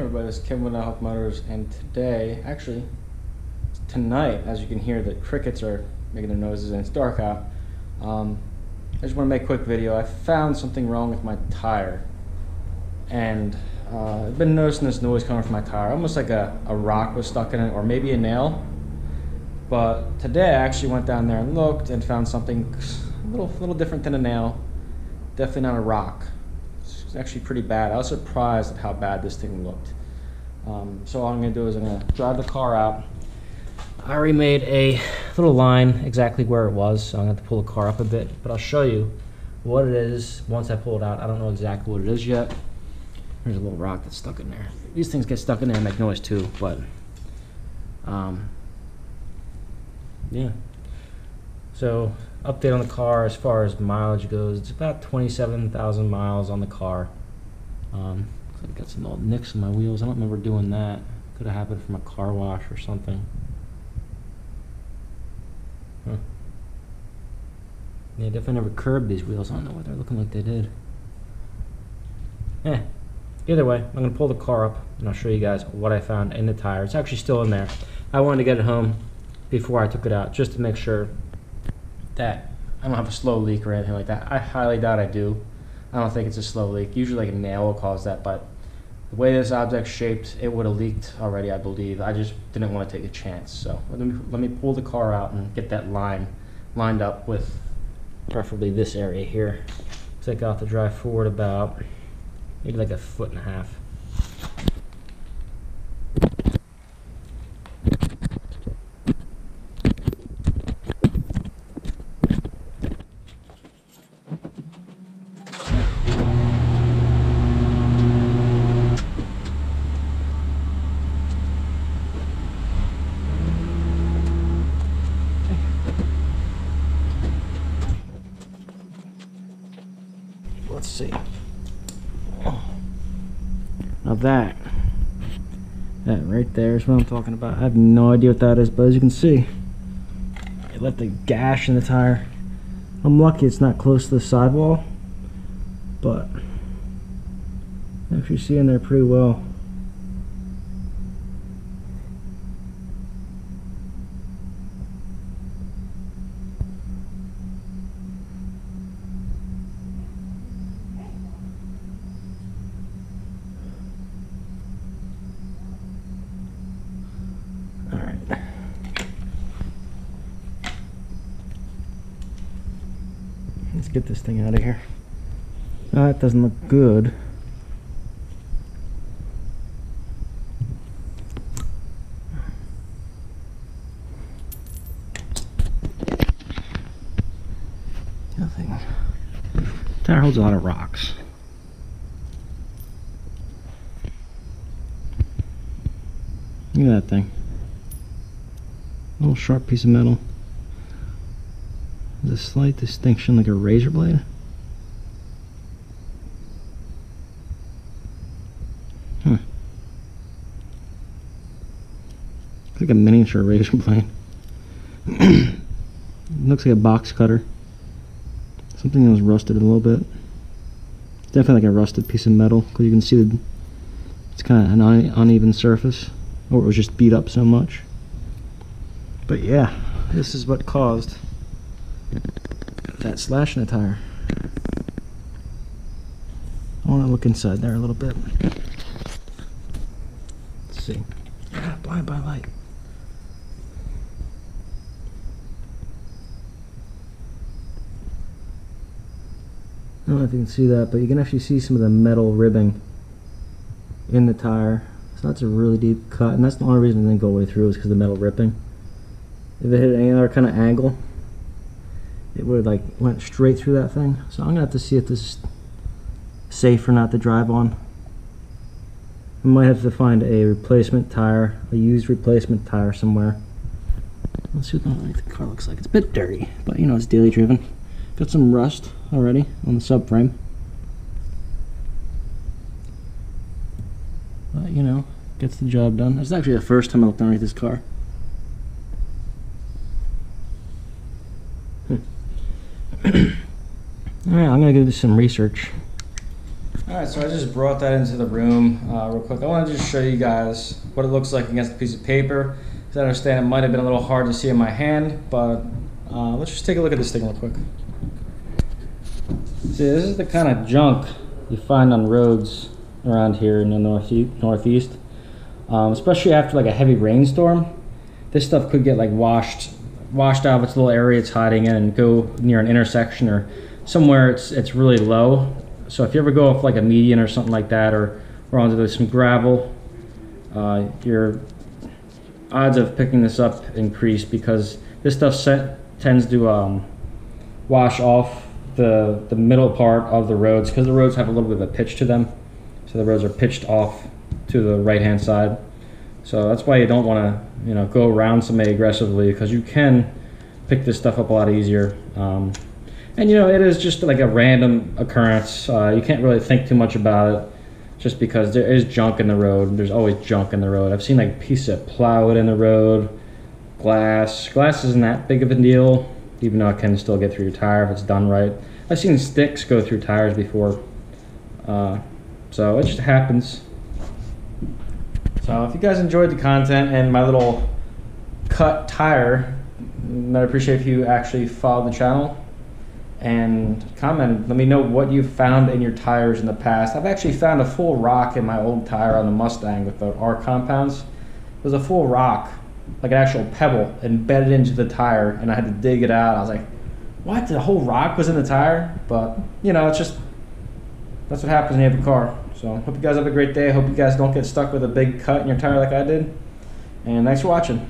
everybody, it's Kevin with Help Motors, and today, actually, tonight, as you can hear, the crickets are making their noises and it's dark out. Um, I just want to make a quick video. I found something wrong with my tire, and uh, I've been noticing this noise coming from my tire, almost like a, a rock was stuck in it, or maybe a nail. But today, I actually went down there and looked and found something a little, little different than a nail. Definitely not a rock. It's actually pretty bad. I was surprised at how bad this thing looked. Um, so all I'm gonna do is I'm gonna drive the car out. I already made a little line exactly where it was, so I'm gonna have to pull the car up a bit, but I'll show you what it is once I pull it out. I don't know exactly what it is yet. There's a little rock that's stuck in there. These things get stuck in there and make noise too, but um, yeah. So update on the car as far as mileage goes. It's about 27,000 miles on the car. Um, I've got some old nicks in my wheels. I don't remember doing that. Could have happened from a car wash or something. Huh. Yeah, definitely never curbed these wheels. I don't know why they're looking like they did. Eh. Either way, I'm going to pull the car up and I'll show you guys what I found in the tire. It's actually still in there. I wanted to get it home before I took it out just to make sure that I don't have a slow leak or anything like that. I highly doubt I do. I don't think it's a slow leak. Usually like a nail will cause that, but the way this object's shaped, it would have leaked already, I believe. I just didn't want to take a chance. So let me, let me pull the car out and get that line lined up with preferably this area here. Take off the drive forward about maybe like a foot and a half. Let's see. Now that, that right there is what I'm talking about. I have no idea what that is, but as you can see, it left a gash in the tire. I'm lucky it's not close to the sidewall, but if you see in there pretty well. Alright. Let's get this thing out of here. Oh, that doesn't look good. Nothing. Tire holds a lot of rocks. Look at that thing. Little sharp piece of metal. There's a slight distinction like a razor blade. Huh. Like a miniature razor blade. looks like a box cutter. Something that was rusted a little bit. Definitely like a rusted piece of metal because you can see the, it's kind of an une- uneven surface or it was just beat up so much. But yeah, this is what caused that slash in the tire. I want to look inside there a little bit. Let's see. Ah, blind by light. I don't know if you can see that, but you can actually see some of the metal ribbing in the tire. So that's a really deep cut, and that's the only reason it didn't go all the way through is because the metal ribbing. If it hit any other kind of angle, it would have like went straight through that thing. So I'm gonna have to see if this is safe or not to drive on. I might have to find a replacement tire, a used replacement tire somewhere. Let's see what the car looks like. It's a bit dirty, but you know it's daily driven. Got some rust already on the subframe. But you know, gets the job done. It's actually the first time I looked underneath this car. Hmm. Alright, I'm gonna go do some research. All right, so I just brought that into the room uh, real quick. I want to just show you guys what it looks like against a piece of paper. 'Cause I understand it might have been a little hard to see in my hand, but uh, let's just take a look at this thing real quick. See, this is the kind of junk you find on roads around here in the northeast. northeast. Um, especially after like a heavy rainstorm. This stuff could get like washed washed out of its little area it's hiding in and go near an intersection or somewhere it's it's really low. So if you ever go off like a median or something like that or, or onto some gravel, uh, your odds of picking this up increase because this stuff set, tends to um, wash off the the middle part of the roads because the roads have a little bit of a pitch to them. So the roads are pitched off to the right hand side. So that's why you don't want to you know go around somebody aggressively because you can pick this stuff up a lot easier. Um, and you know it is just like a random occurrence. Uh, you can't really think too much about it just because there is junk in the road. There's always junk in the road. I've seen like pieces of plywood in the road, glass. Glass isn't that big of a deal, even though it can still get through your tire if it's done right. I've seen sticks go through tires before. Uh, so it just happens. So if you guys enjoyed the content and my little cut tire, I'd appreciate if you actually follow the channel and comment. Let me know what you've found in your tires in the past. I've actually found a full rock in my old tire on the Mustang with the R compounds. It was a full rock, like an actual pebble, embedded into the tire, and I had to dig it out. I was like, what? The whole rock was in the tire? But, you know, it's just, that's what happens when you have a car. So, hope you guys have a great day. Hope you guys don't get stuck with a big cut in your tire like I did. And thanks for watching.